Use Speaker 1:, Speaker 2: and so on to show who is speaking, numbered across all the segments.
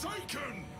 Speaker 1: forsaken!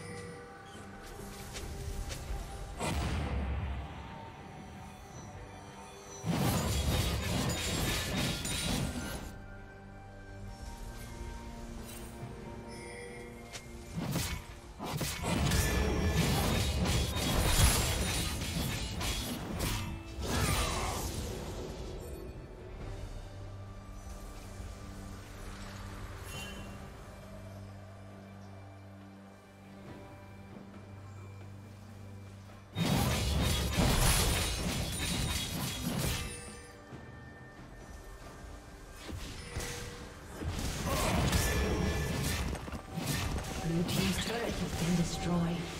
Speaker 2: Destroyed.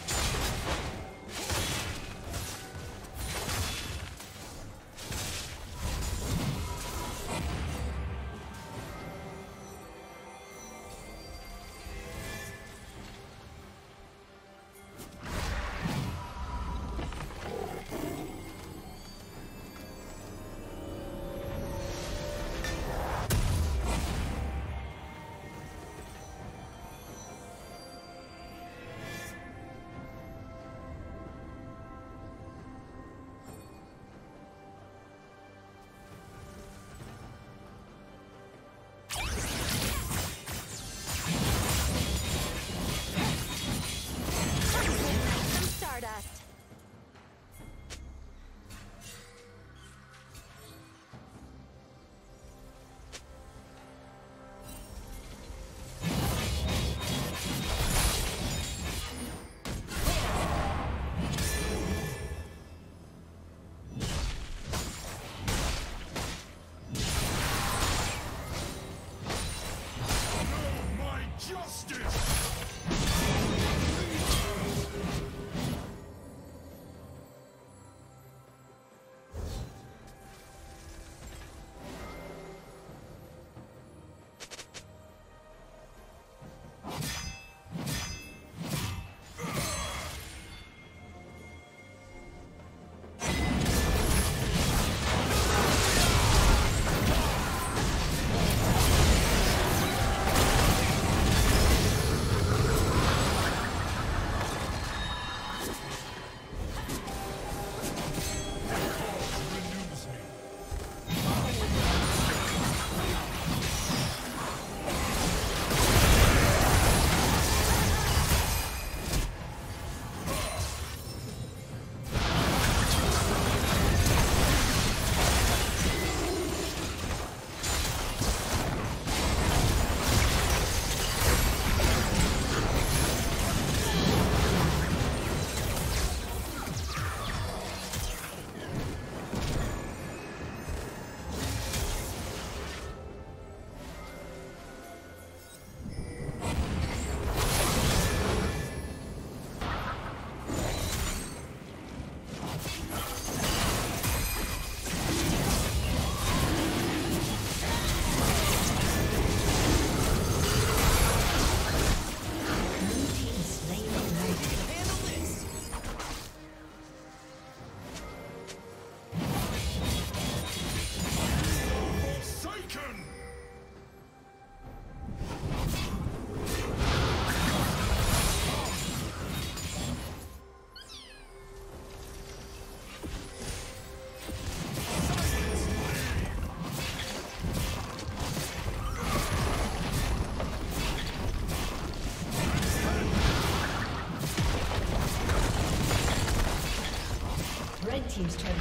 Speaker 2: Team's turret